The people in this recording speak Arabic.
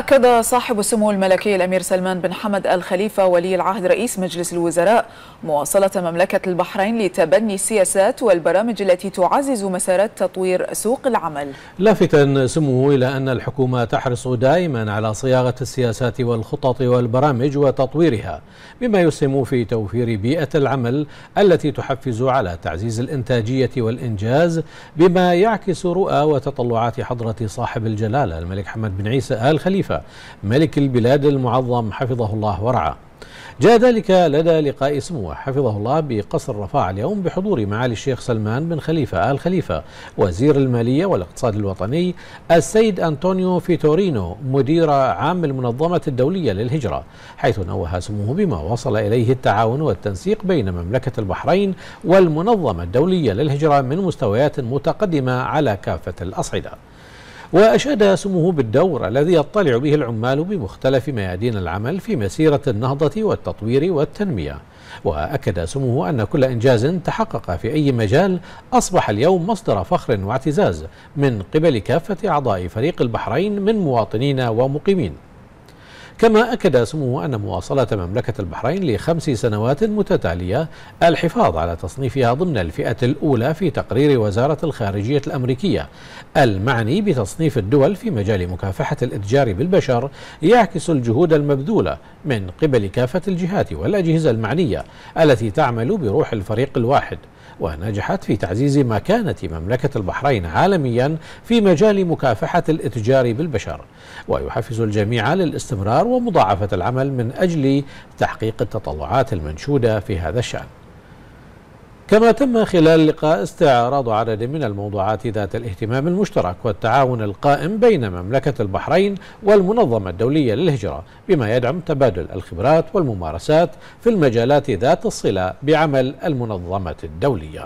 أكد صاحب السمو الملكي الأمير سلمان بن حمد الخليفة ولي العهد رئيس مجلس الوزراء مواصلة مملكة البحرين لتبني السياسات والبرامج التي تعزز مسارات تطوير سوق العمل. لافتا سموه إلى أن الحكومة تحرص دائما على صياغة السياسات والخطط والبرامج وتطويرها بما يسهم في توفير بيئة العمل التي تحفز على تعزيز الإنتاجية والإنجاز بما يعكس رؤى وتطلعات حضرة صاحب الجلالة الملك حمد بن عيسى آل خليفة خليفة ملك البلاد المعظم حفظه الله ورعاه. جاء ذلك لدى لقاء سموه حفظه الله بقصر رفاع اليوم بحضور معالي الشيخ سلمان بن خليفة آل خليفة وزير المالية والاقتصاد الوطني السيد أنطونيو فيتورينو مدير عام المنظمة الدولية للهجرة حيث نوه سموه بما وصل إليه التعاون والتنسيق بين مملكة البحرين والمنظمة الدولية للهجرة من مستويات متقدمة على كافة الأصعدة. وأشاد سموه بالدور الذي يطلع به العمال بمختلف ميادين العمل في مسيرة النهضة والتطوير والتنمية. وأكد سموه أن كل إنجاز تحقق في أي مجال أصبح اليوم مصدر فخر واعتزاز من قبل كافة أعضاء فريق البحرين من مواطنين ومقيمين. كما أكد سموه أن مواصلة مملكة البحرين لخمس سنوات متتالية الحفاظ على تصنيفها ضمن الفئة الأولى في تقرير وزارة الخارجية الأمريكية. المعني بتصنيف الدول في مجال مكافحة الإتجار بالبشر يعكس الجهود المبذولة من قبل كافة الجهات والأجهزة المعنية التي تعمل بروح الفريق الواحد. ونجحت في تعزيز مكانة مملكة البحرين عالميا في مجال مكافحة الإتجار بالبشر. ويحفز الجميع للاستمرار ومضاعفة العمل من أجل تحقيق التطلعات المنشودة في هذا الشأن. كما تم خلال اللقاء استعراض عدد من الموضوعات ذات الاهتمام المشترك والتعاون القائم بين مملكة البحرين والمنظمة الدولية للهجرة بما يدعم تبادل الخبرات والممارسات في المجالات ذات الصلة بعمل المنظمة الدولية.